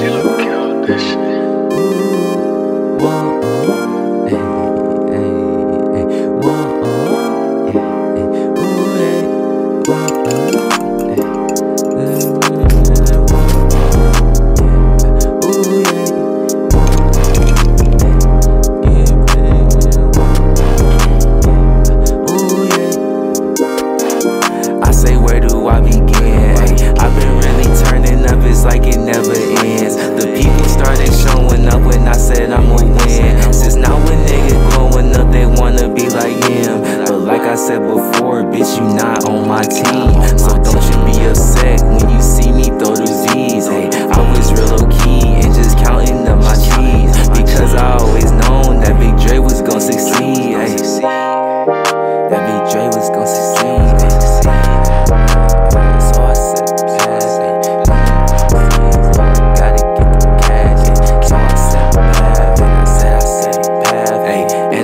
I say, Where do I begin? I've been really turning up, it's like it never Said bitch, you not on my team. So don't you be upset when you see me throw the Z's. Hey, I was real low key and just counting up my cheese. Because I always known that Big Dre was gonna succeed. Ay. That Big Dre was gon' succeed.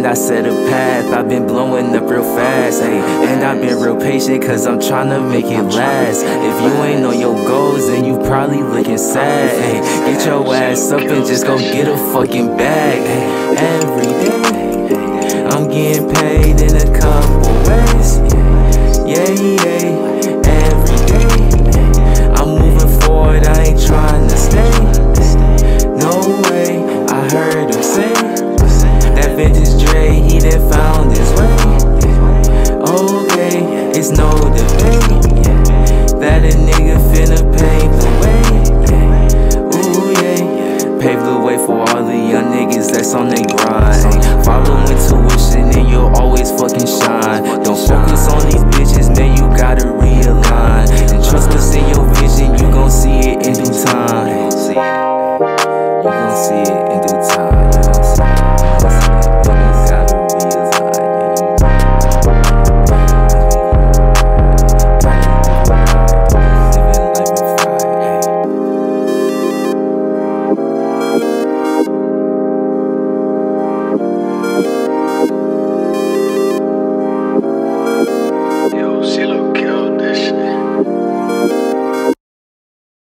I said a path, I've been blowing up real fast. And I've been real patient, cause I'm tryna make it last. If you ain't on your goals, then you probably looking sad. Get your ass up and just go get a fucking bag. Every day, I'm getting paid in a couple ways, yeah, yeah. That's on their grind. Follow intuition